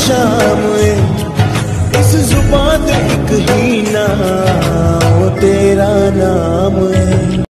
शाम इस ज़ुबान एक ही नाम तेरा नाम।